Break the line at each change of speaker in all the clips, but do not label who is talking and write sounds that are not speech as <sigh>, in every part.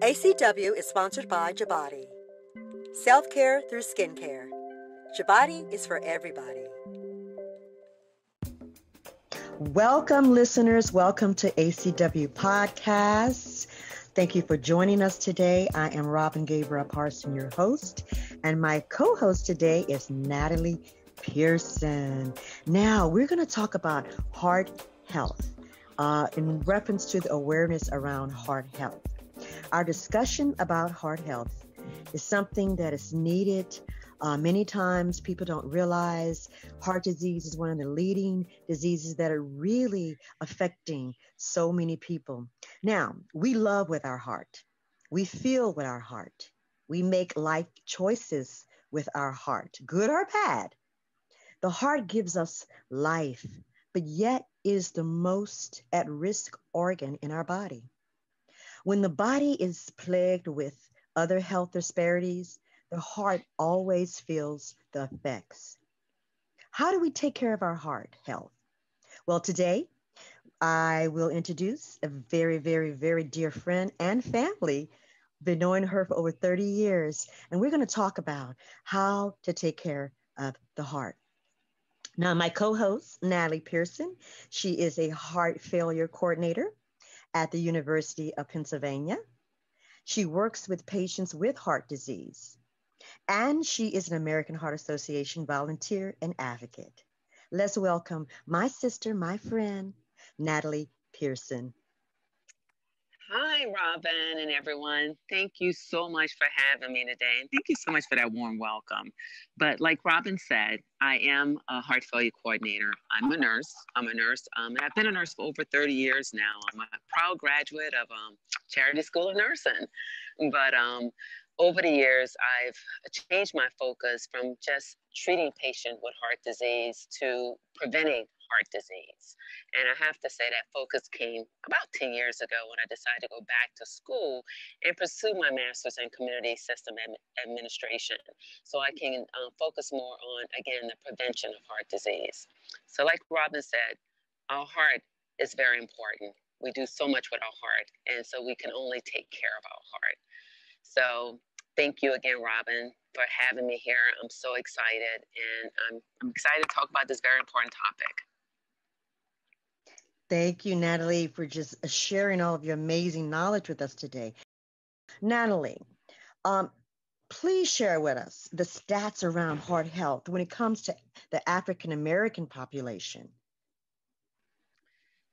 ACW is sponsored by Jabati. Self care through skincare. Jabati is for everybody. Welcome, listeners. Welcome to ACW Podcasts. Thank you for joining us today. I am Robin Gabriel Parson, your host, and my co host today is Natalie Pierson. Now, we're going to talk about heart health uh, in reference to the awareness around heart health. Our discussion about heart health is something that is needed. Uh, many times people don't realize heart disease is one of the leading diseases that are really affecting so many people. Now, we love with our heart, we feel with our heart, we make life choices with our heart, good or bad. The heart gives us life, but yet is the most at risk organ in our body. When the body is plagued with other health disparities, the heart always feels the effects. How do we take care of our heart health? Well, today I will introduce a very, very, very dear friend and family. Been knowing her for over 30 years, and we're going to talk about how to take care of the heart. Now, my co host, Natalie Pierson, she is a heart failure coordinator at the University of Pennsylvania. She works with patients with heart disease, and she is an American Heart Association volunteer and advocate. Let's welcome my sister, my friend, Natalie Pierson.
Hi, Robin and everyone. Thank you so much for having me today. And thank you so much for that warm welcome. But like Robin said, I am a heart failure coordinator. I'm a nurse. I'm a nurse. Um, and I've been a nurse for over 30 years now. I'm a proud graduate of um, Charity School of Nursing. But um, over the years, I've changed my focus from just treating patients with heart disease to preventing heart disease. And I have to say that focus came about 10 years ago when I decided to go back to school and pursue my master's in community system administration so I can um, focus more on, again, the prevention of heart disease. So, like Robin said, our heart is very important. We do so much with our heart, and so we can only take care of our heart. So, thank you again, Robin, for having me here. I'm so excited, and I'm, I'm excited to talk about this very important topic.
Thank you, Natalie, for just uh, sharing all of your amazing knowledge with us today. Natalie, um, please share with us the stats around heart health when it comes to the African American population.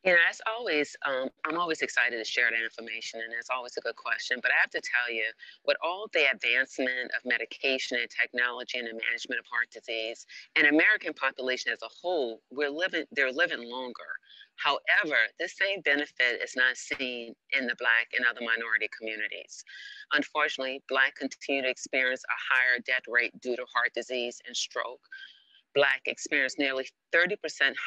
Know, as always, um, I'm always excited to share that information, and it's always a good question. But I have to tell you, with all the advancement of medication and technology and the management of heart disease, and American population as a whole, we're living, they're living longer. However, this same benefit is not seen in the Black and other minority communities. Unfortunately, Black continue to experience a higher death rate due to heart disease and stroke. Black experience nearly 30%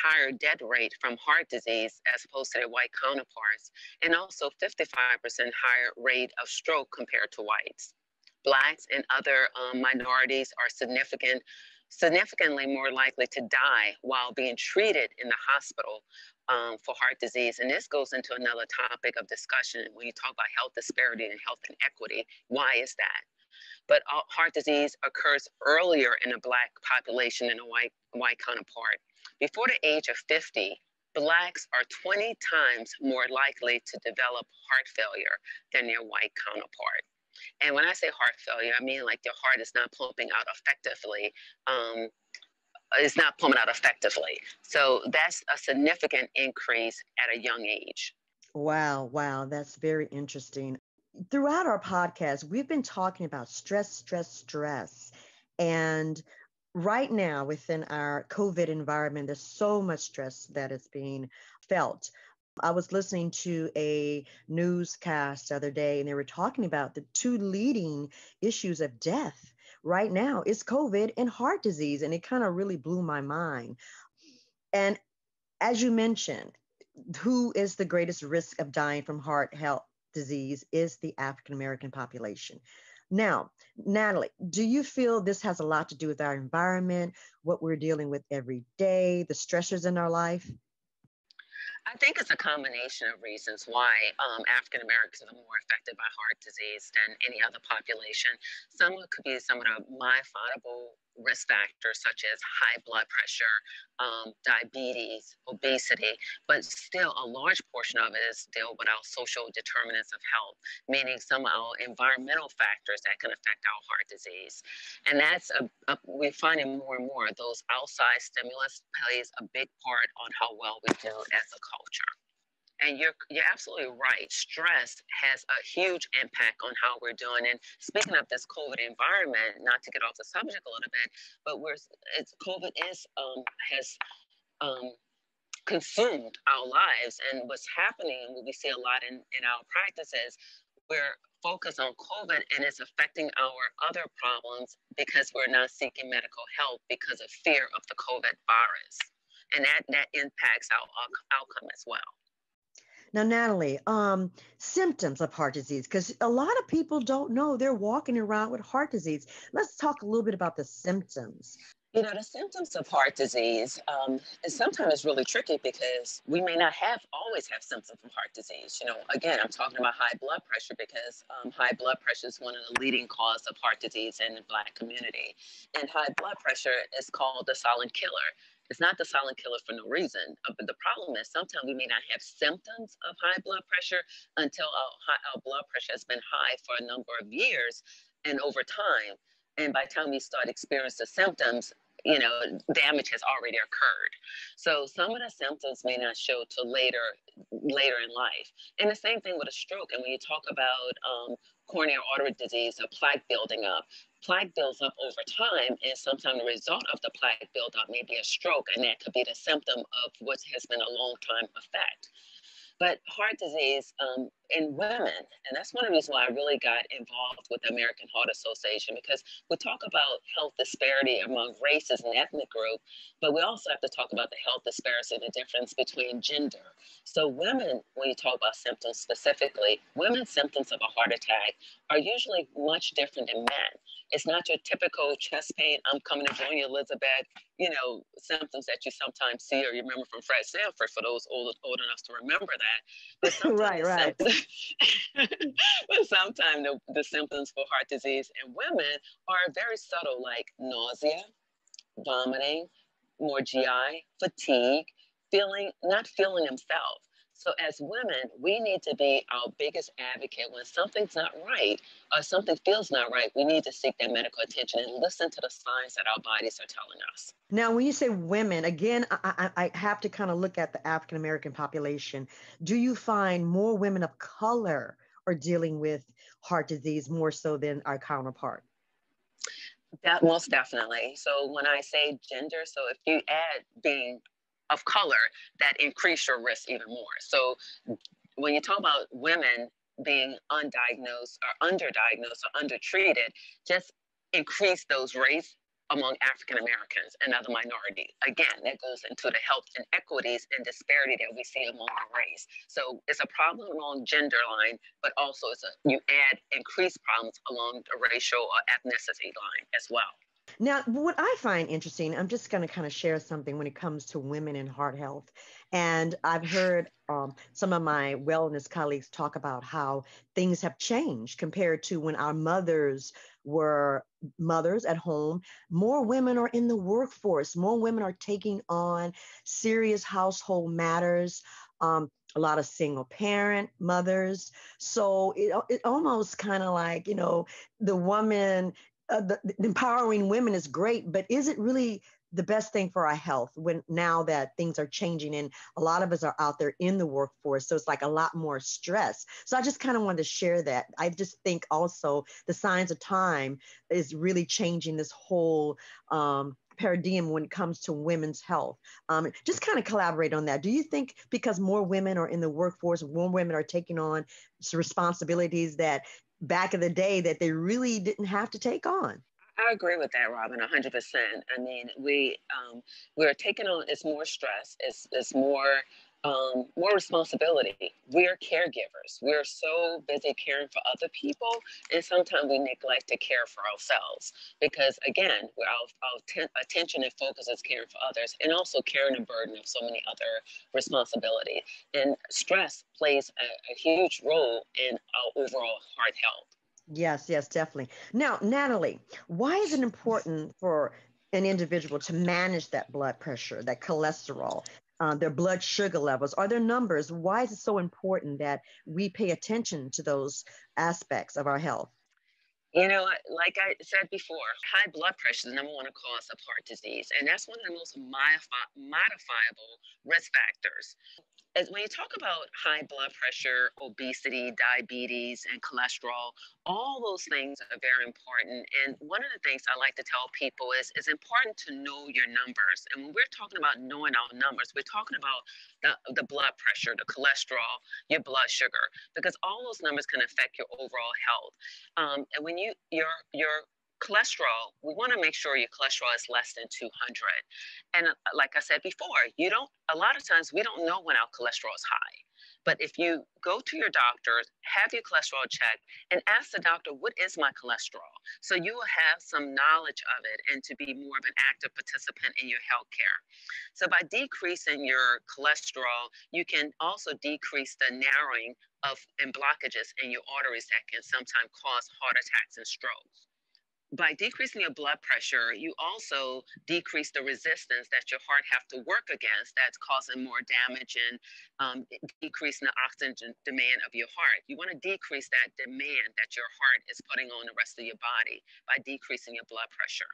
higher death rate from heart disease as opposed to their white counterparts, and also 55% higher rate of stroke compared to whites. Blacks and other um, minorities are significant significantly more likely to die while being treated in the hospital um, for heart disease. And this goes into another topic of discussion when you talk about health disparity and health inequity. Why is that? But uh, heart disease occurs earlier in a Black population than a white, white counterpart. Before the age of 50, Blacks are 20 times more likely to develop heart failure than their white counterpart. And when I say heart failure, I mean like their heart is not pumping out effectively. Um, it's not pumping out effectively. So that's a significant increase at a young age.
Wow, wow, that's very interesting. Throughout our podcast, we've been talking about stress, stress, stress. And right now, within our COVID environment, there's so much stress that is being felt. I was listening to a newscast the other day, and they were talking about the two leading issues of death right now is COVID and heart disease. And it kind of really blew my mind. And as you mentioned, who is the greatest risk of dying from heart health disease is the African American population. Now, Natalie, do you feel this has a lot to do with our environment, what we're dealing with every day, the stressors in our life?
I think it's a combination of reasons why um, African Americans are more affected by heart disease than any other population. Some could be some of the modifiable risk factors such as high blood pressure, um, diabetes, obesity, but still a large portion of it is still with our social determinants of health, meaning some of our environmental factors that can affect our heart disease. And that's a, a we're finding more and more those outside stimulus plays a big part on how well we do as a culture. And you're you're absolutely right. Stress has a huge impact on how we're doing. And speaking of this COVID environment, not to get off the subject a little bit, but we're it's COVID is um, has um, consumed our lives. And what's happening, what we see a lot in, in our practices, we're focused on COVID and it's affecting our other problems because we're not seeking medical help because of fear of the COVID virus. And that, that impacts our outcome as well.
Now, Natalie, um, symptoms of heart disease, because a lot of people don't know they're walking around with heart disease. Let's talk a little bit about the symptoms.
You know, the symptoms of heart disease um, is sometimes really tricky because we may not have always have symptoms of heart disease. You know, again, I'm talking about high blood pressure because um, high blood pressure is one of the leading cause of heart disease in the Black community. And high blood pressure is called the silent killer it's not the silent killer for no reason. Uh, but the problem is sometimes we may not have symptoms of high blood pressure until our, high, our blood pressure has been high for a number of years and over time. And by the time we start experiencing the symptoms, you know, damage has already occurred. So some of the symptoms may not show till later, later in life. And the same thing with a stroke. And when you talk about um, coronary artery disease or plaque building up, plaque builds up over time, and sometimes the result of the plaque buildup may be a stroke, and that could be the symptom of what has been a long time effect. But heart disease um, in women, and that's one of the reasons why I really got involved with the American Heart Association because we talk about health disparity among races and ethnic group, but we also have to talk about the health disparity and the difference between gender. So, women, when you talk about symptoms specifically, women's symptoms of a heart attack are usually much different than men. It's not your typical chest pain, I'm coming to join you, Elizabeth, you know, symptoms that you sometimes see or you remember from Fred Sanford for those old, old enough to remember that.
But <laughs> right, right. <laughs>
but sometimes the, the symptoms for heart disease in women are very subtle, like nausea, vomiting, more GI, fatigue, feeling not feeling themselves. So, as women, we need to be our biggest advocate when something's not right or something feels not right. We need to seek that medical attention and listen to the signs that our bodies are telling us.
Now, when you say women, again, I, I have to kind of look at the African American population. Do you find more women of color are dealing with heart disease more so than our counterpart?
That most definitely. So when I say gender, so if you add being of color that increase your risk even more. So when you talk about women being undiagnosed or underdiagnosed or undertreated, just increase those rates among African Americans and other minorities. Again, that goes into the health inequities and disparity that we see among race. So it's a problem along gender line, but also it's a you add increased problems along the racial or ethnicity line as well.
Now, what I find interesting, I'm just going to kind of share something when it comes to women and heart health. And I've heard um, some of my wellness colleagues talk about how things have changed compared to when our mothers were mothers at home. More women are in the workforce, more women are taking on serious household matters. Um, a lot of single parent mothers. So it, it almost kind of like, you know, the woman uh, the, the empowering women is great, but is it really the best thing for our health when now that things are changing and a lot of us are out there in the workforce so it's like a lot more stress so i just kind of wanted to share that i just think also the signs of time is really changing this whole um, paradigm when it comes to women's health. Um, just kind of collaborate on that. Do you think because more women are in the workforce, more women are taking on responsibilities that back in the day that they really didn't have to take on.
I agree with that, Robin, 100%. I mean, we um, we're taking on it's more stress, it's it's more um, more responsibility. We're caregivers. We're so busy caring for other people, and sometimes we neglect to care for ourselves because, again, our, our ten- attention and focus is caring for others and also carrying the burden of so many other responsibilities. And stress plays a, a huge role in our overall heart health.
Yes, yes, definitely. Now, Natalie, why is it important for an individual to manage that blood pressure, that cholesterol, uh, their blood sugar levels? Are there numbers? Why is it so important that we pay attention to those aspects of our health?
You know, like I said before, high blood pressure is the number one cause of heart disease, and that's one of the most modifiable risk factors as when you talk about high blood pressure, obesity, diabetes, and cholesterol, all those things are very important. And one of the things I like to tell people is it's important to know your numbers. And when we're talking about knowing our numbers, we're talking about the, the blood pressure, the cholesterol, your blood sugar, because all those numbers can affect your overall health. Um, and when you your your cholesterol, we want to make sure your cholesterol is less than 200. And uh, like I said before, you don't, a lot of times we don't know when our cholesterol is high. But if you go to your doctor, have your cholesterol checked, and ask the doctor, what is my cholesterol? So you will have some knowledge of it and to be more of an active participant in your health care. So by decreasing your cholesterol, you can also decrease the narrowing of and blockages in your arteries that can sometimes cause heart attacks and strokes by decreasing your blood pressure, you also decrease the resistance that your heart have to work against that's causing more damage and um, decreasing the oxygen demand of your heart. You want to decrease that demand that your heart is putting on the rest of your body by decreasing your blood pressure.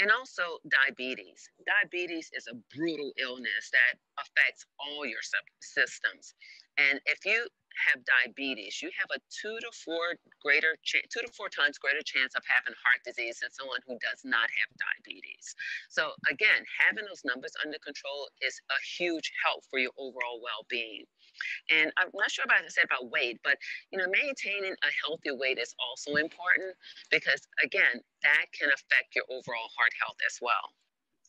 And also diabetes. Diabetes is a brutal illness that affects all your systems. And if you have diabetes, you have a two to four greater two to four times greater chance of having heart disease than someone who does not have diabetes. So again, having those numbers under control is a huge help for your overall well-being. And I'm not sure about I said about weight, but you know, maintaining a healthy weight is also important because again, that can affect your overall heart health as well.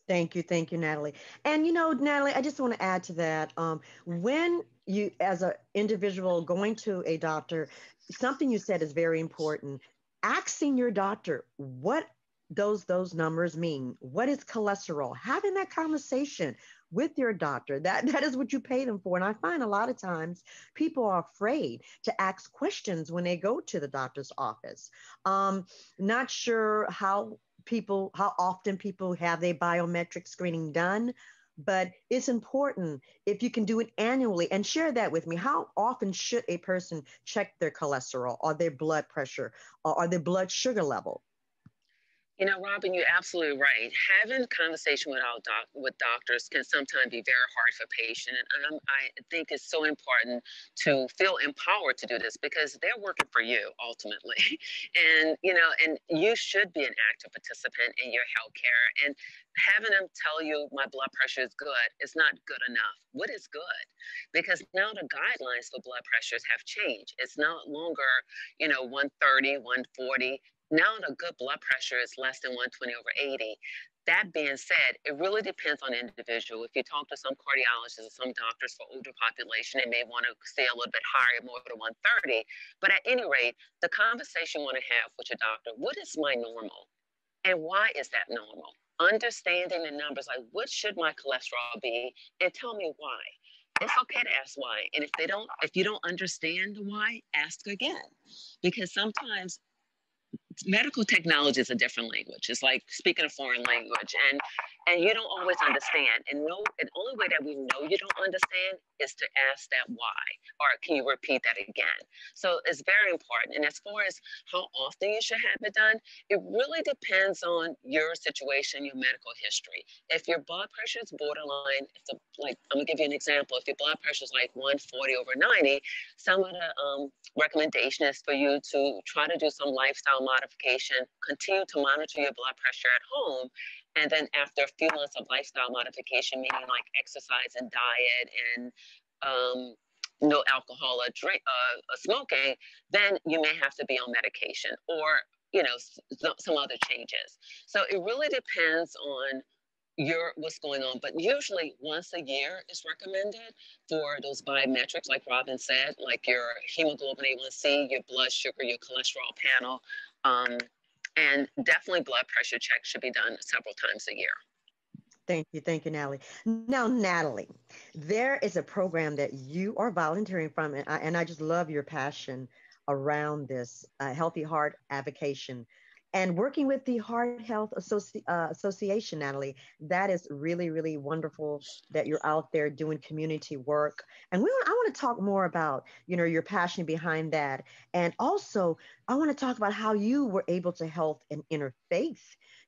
Thank you, thank you, Natalie. And you know, Natalie, I just want to add to that. Um, when you, as an individual going to a doctor, something you said is very important. Asking your doctor what those those numbers mean. What is cholesterol? Having that conversation with your doctor. That that is what you pay them for. And I find a lot of times people are afraid to ask questions when they go to the doctor's office. Um, not sure how people how often people have their biometric screening done. But it's important if you can do it annually and share that with me. How often should a person check their cholesterol or their blood pressure or, or their blood sugar level
you know, Robin, you're absolutely right. Having conversation with our doc with doctors can sometimes be very hard for patients, and um, I think it's so important to feel empowered to do this because they're working for you ultimately, <laughs> and you know, and you should be an active participant in your health care. And having them tell you my blood pressure is good is not good enough. What is good? Because now the guidelines for blood pressures have changed. It's no longer, you know, 130, 140 now the good blood pressure is less than 120 over 80. That being said, it really depends on individual. If you talk to some cardiologists or some doctors for older population, they may want to stay a little bit higher, more than 130. But at any rate, the conversation you want to have with your doctor, what is my normal? And why is that normal? Understanding the numbers, like what should my cholesterol be? And tell me why. It's okay to ask why. And if they don't, if you don't understand the why, ask again. Because sometimes medical technology is a different language. It's like speaking a foreign language, and and you don't always understand. And no, the only way that we know you don't understand is to ask that why, or can you repeat that again? So it's very important. And as far as how often you should have it done, it really depends on your situation, your medical history. If your blood pressure is borderline, if the, like I'm gonna give you an example. If your blood pressure is like 140 over 90, some of the um, recommendation is for you to try to do some lifestyle modification, continue to monitor your blood pressure at home, and then after a few months of lifestyle modification, meaning like exercise and diet and um, no alcohol or drink, uh, smoking, then you may have to be on medication or you know some other changes. So it really depends on your what's going on. But usually once a year is recommended for those biometrics, like Robin said, like your hemoglobin A1C, your blood sugar, your cholesterol panel, um, and definitely blood pressure checks should be done several times a year.
Thank you. Thank you, Natalie. Now, Natalie, there is a program that you are volunteering from, and I, and I just love your passion around this uh, Healthy Heart Avocation and working with the Heart Health Associ- uh, Association, Natalie. That is really, really wonderful that you're out there doing community work. And we want, I want to talk more about, you know, your passion behind that. And also, I want to talk about how you were able to help an interfaith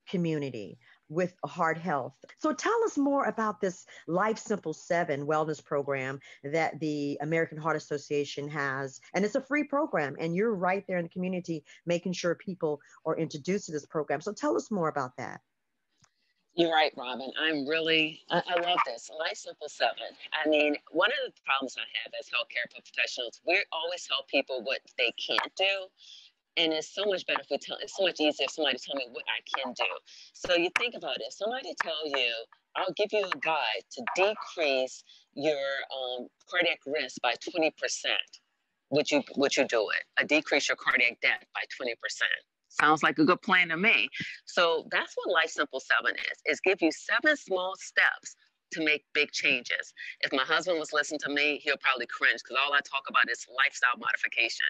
community with heart health. So tell us more about this Life Simple 7 wellness program that the American Heart Association has. And it's a free program, and you're right there in the community making sure people are introduced to this program. So tell us more about that.
You're right, Robin. I'm really, I, I, love this. Life Simple 7. I mean, one of the problems I have as healthcare professionals, we always tell people what they can't do and it's so much better if we tell it's so much easier if somebody tell me what I can do. So you think about it. Somebody tell you, I'll give you a guide to decrease your um, cardiac risk by 20%. Would you would you do it? A decrease your cardiac death by 20%. Sounds like a good plan to me. So that's what Life Simple 7 is, is give you seven small steps to make big changes. If my husband was listening to me, he'll probably cringe because all I talk about is lifestyle modification.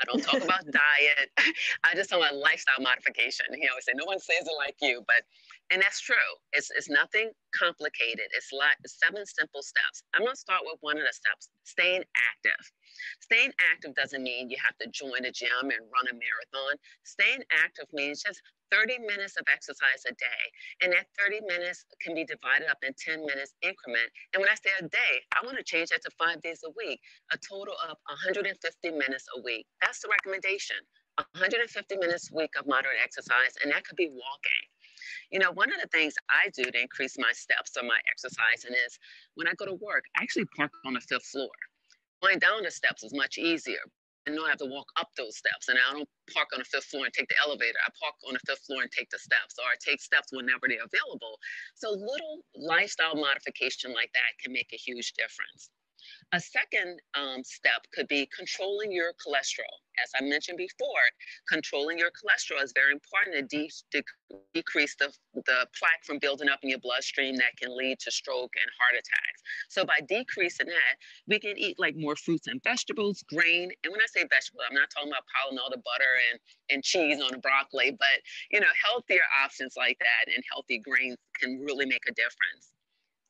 I don't talk about <laughs> diet. <laughs> I just talk about lifestyle modification. He always say, no one says it like you, but and that's true. It's it's nothing complicated. It's like seven simple steps. I'm gonna start with one of the steps: staying active. Staying active doesn't mean you have to join a gym and run a marathon. Staying active means just 30 minutes of exercise a day. And that 30 minutes can be divided up in 10 minutes increment. And when I say a day, I want to change that to five days a week, a total of 150 minutes a week. That's the recommendation. 150 minutes a week of moderate exercise, and that could be walking. You know, one of the things I do to increase my steps or my exercising is when I go to work, I actually park on the fifth floor. Going down the steps is much easier, I know I have to walk up those steps, and I don't park on the fifth floor and take the elevator. I park on the fifth floor and take the steps, or I take steps whenever they're available. So little lifestyle modification like that can make a huge difference. A second um, step could be controlling your cholesterol. As I mentioned before, controlling your cholesterol is very important to de- de- decrease the, the plaque from building up in your bloodstream that can lead to stroke and heart attacks. So by decreasing that, we can eat like more fruits and vegetables, grain. And when I say vegetable, I'm not talking about piling all the butter and, and cheese on the broccoli, but you know, healthier options like that and healthy grains can really make a difference.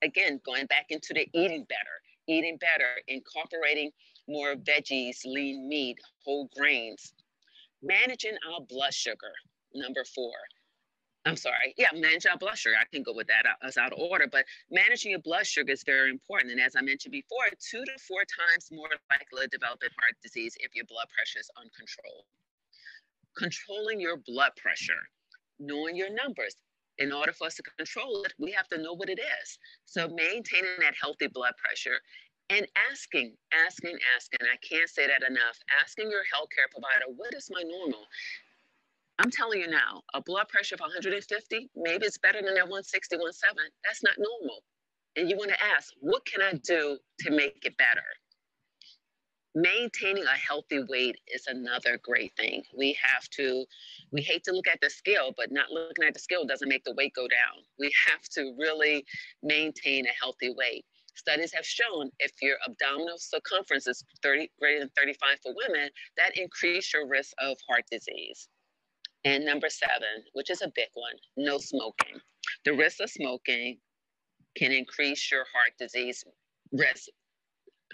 Again, going back into the eating better eating better, incorporating more veggies, lean meat, whole grains, managing our blood sugar, number four. I'm sorry, yeah, manage our blood sugar. I can go with that as out of order, but managing your blood sugar is very important. And as I mentioned before, two to four times more likely to develop heart disease if your blood pressure is uncontrolled. Controlling your blood pressure, knowing your numbers in order for us to control it, we have to know what it is. So maintaining that healthy blood pressure and asking, asking, asking, I can't say that enough, asking your healthcare provider, what is my normal? I'm telling you now, a blood pressure of 150, maybe it's better than that 160, 170. That's not normal. And you want to ask, what can I do to make it better? Maintaining a healthy weight is another great thing. We have to, we hate to look at the scale, but not looking at the scale doesn't make the weight go down. We <laughs> have to really maintain a healthy weight. Studies have shown if your abdominal circumference is 30, greater than 35 for women, that increase your risk of heart disease. And number seven, which is a big one, no smoking. The risk of smoking can increase your heart disease risk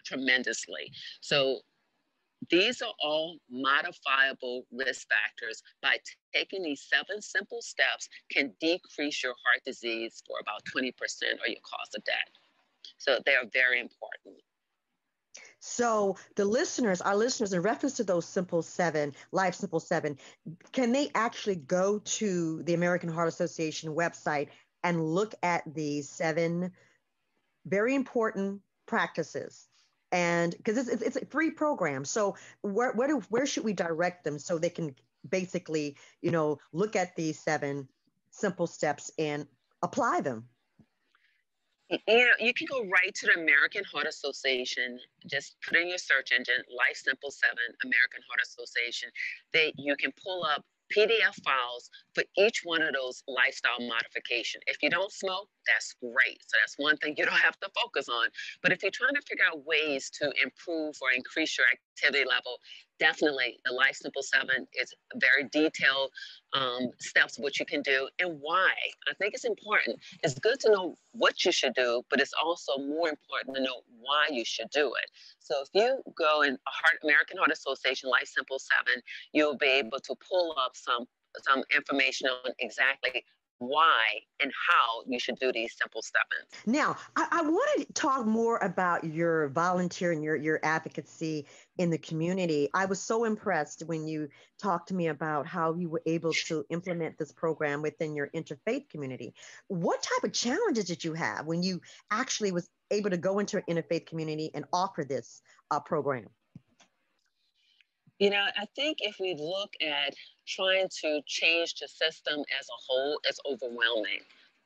tremendously. So these are all modifiable risk factors. By taking these seven simple steps, can decrease your heart disease for about 20% or your cause of death. So they are very important.
So the listeners, our listeners, in reference to those simple seven, life simple seven, can they actually go to the American Heart Association website and look at these seven very important practices and because it's, it's, it's, a free program so where, where, do, where should we direct them so they can basically you know look at these seven simple steps and apply them
You know, you can go right to the American Heart Association. Just put in your search engine, Life Simple 7, American Heart Association. That you can pull up PDF files for each one of those lifestyle modification. If you don't smoke, that's great. So that's one thing you don't have to focus on. But if you're trying to figure out ways to improve or increase your activity level, definitely the Life Simple 7 is very detailed um, steps what you can do and why. I think it's important. It's good to know what you should do, but it's also more important to know why you should do it. So if you go in Heart American Heart Association Life Simple 7, you'll be able to pull up some some information on exactly why and how you should do these simple steps.
Now, I, I want to talk more about your volunteer and your, your advocacy in the community. I was so impressed when you talked to me about how you were able to implement this program within your interfaith community. What type of challenges did you have when you actually was able to go into an interfaith community and offer this uh, program?
You know, I think if we look at trying to change the system as a whole, it's overwhelming.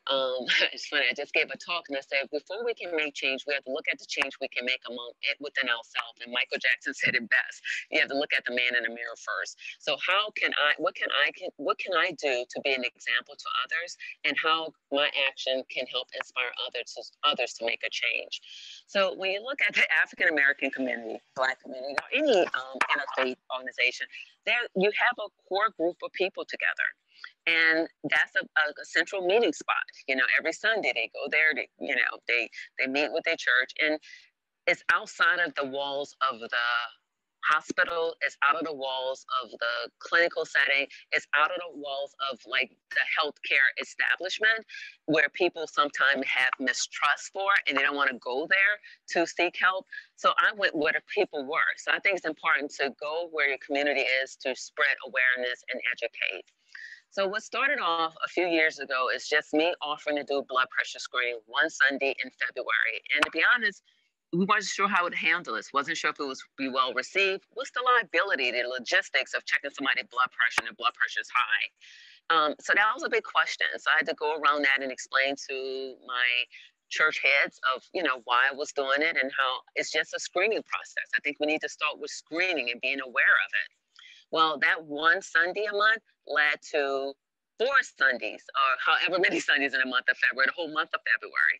Um, <laughs> it's funny. I just gave a talk and I said, before we can make change, we have to look at the change we can make among it within ourselves. And Michael Jackson said it best. You have to look at the man in the mirror first. So how can I? What can I? Can, what can I do to be an example to others? And how my action can help inspire others to, others to make a change. So when you look at the African American community, Black community, or any um, interfaith organization, there you have a core group of people together and that's a, a, central meeting spot. You know every sunday they go there to, you know they they meet with their church. And it's outside of the walls of the hospital. It's out of the walls of the clinical setting. It's out of the walls of like the healthcare establishment where people sometimes have mistrust for and they don't want to go there to seek help. So i went where the people were. So i think it's important to go where your community is to spread awareness and educate so what started off a few years ago is just me offering to do blood pressure screening one Sunday in February. And to be honest, we wasn't sure how to handle this. Wasn't sure if it would be well received. What's the liability, the logistics of checking somebody's blood pressure and their blood pressure is high? Um, so that was a big question. So I had to go around that and explain to my church heads of you know why I was doing it and how it's just a screening process. I think we need to start with screening and being aware of it. Well, that one Sunday a month led to four Sundays, or however <laughs> many Sundays in a month of February, the whole month of February.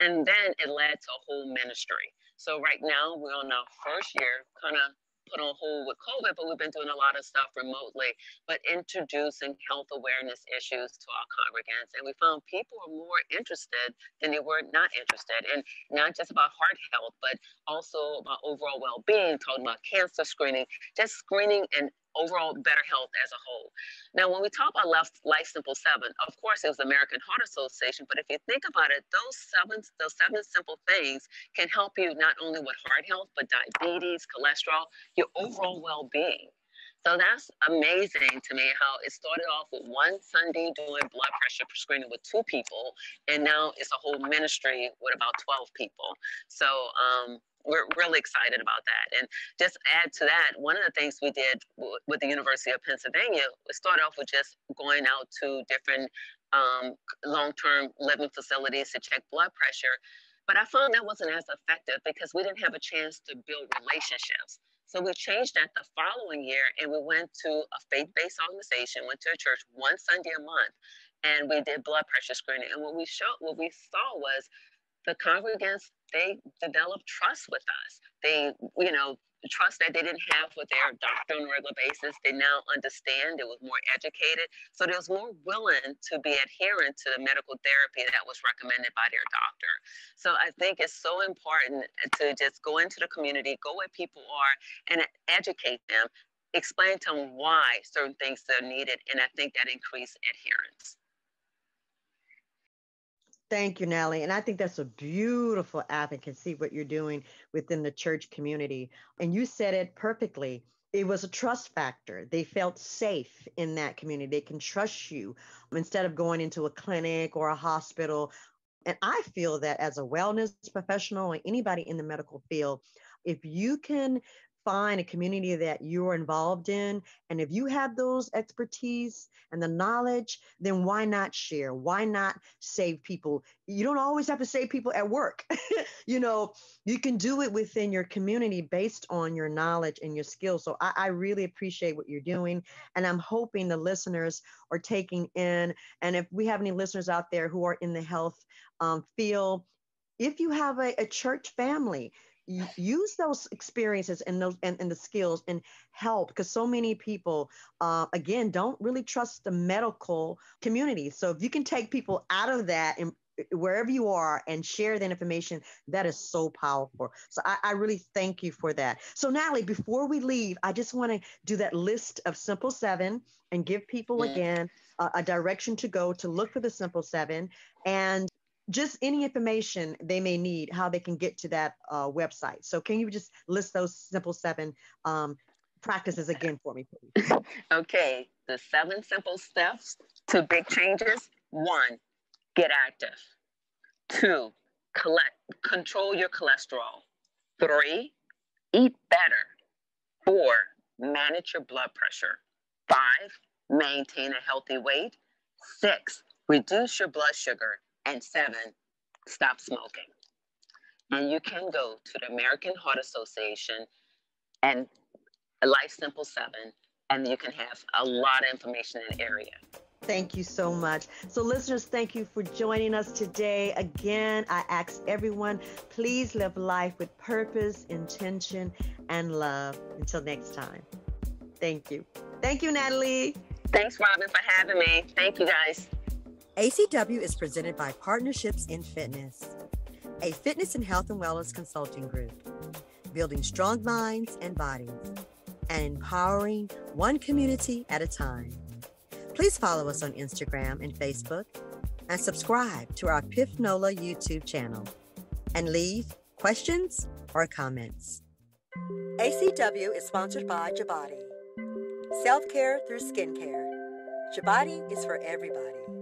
And then it led to a whole ministry. So right now we're on our first year, kind of put on hold with COVID, but we've been doing a lot of stuff remotely, but introducing health awareness issues to our congregants. And we found people are more interested than they were not interested. And not just about heart health, but also about overall well being, talking about cancer screening, just screening and overall better health as a whole. Now, when we talk about Life Simple Seven, of course, it was American Heart Association, but if you think about it, those seven, those seven simple things can help you not only with heart health, but diabetes, cholesterol, your overall well-being. So that's amazing to me how it started off with one Sunday doing blood pressure screening with two people, and now it's a whole ministry with about 12 people. So um, we're really excited about that. And just add to that, one of the things we did w- with the University of Pennsylvania, we started off with just going out to different um, long-term living facilities to check blood pressure. But I found that wasn't as effective because we didn't have a chance to build relationships. So we changed that the following year and we went to a faith-based organization, went to a church one Sunday a month, and we did blood pressure screening. And what we showed, what we saw was the congregants they developed trust with us. They, you know, trust that they didn't have with their doctor on a regular basis. They now understand. It was more educated, so they was more willing to be adherent to the medical therapy that was recommended by their doctor. So I think it's so important to just go into the community, go where people are, and educate them. Explain to them why certain things are needed, and I think that increase adherence.
Thank you, Nellie. And I think that's a beautiful advocacy, what you're doing within the church community. And you said it perfectly. It was a trust factor. They felt safe in that community. They can trust you instead of going into a clinic or a hospital. And I feel that as a wellness professional or anybody in the medical field, if you can find a community that you're involved in. And if you have those expertise and the knowledge, then why not share? Why not save people? You don't always have to save people at work. <laughs> you know, you can do it within your community based on your knowledge and your skills. So I, I really appreciate what you're doing. And I'm hoping the listeners are taking in. And if we have any listeners out there who are in the health um, field, if you have a, a church family, use those experiences and those and, and the skills and help because so many people uh, again don't really trust the medical community. So if you can take people out of that and wherever you are and share that information that is so powerful. So I, I really thank you for that. So natalie before we leave i just want to do that list of simple seven and give people again a, a direction to go to look for the simple seven. And just any information they may need, how they can get to that uh, website. So can you just list those simple seven um, practices again for me, please? <laughs>
okay, the seven simple steps to big changes. One, get active. Two, collect, control your cholesterol. Three, eat better. Four, manage your blood pressure. Five, maintain a healthy weight. Six, reduce your blood sugar. And seven, stop smoking. And you can go to the American Heart Association and Life Simple 7, and you can have a lot of information in the area.
Thank you so much. So, listeners, thank you for joining us today. Again, I ask everyone, please live life with purpose, intention, and love. Until next time. Thank you. Thank you, Natalie.
Thanks, Robin, for having me. Thank you, guys.
ACW is presented by Partnerships in Fitness, a fitness and health and wellness consulting group, building strong minds and bodies and empowering one community at a time. Please follow us on Instagram and Facebook and subscribe to our PIF NOLA YouTube channel and leave questions or comments. ACW is sponsored by Jabati. Self care through skincare. Jabati is for everybody.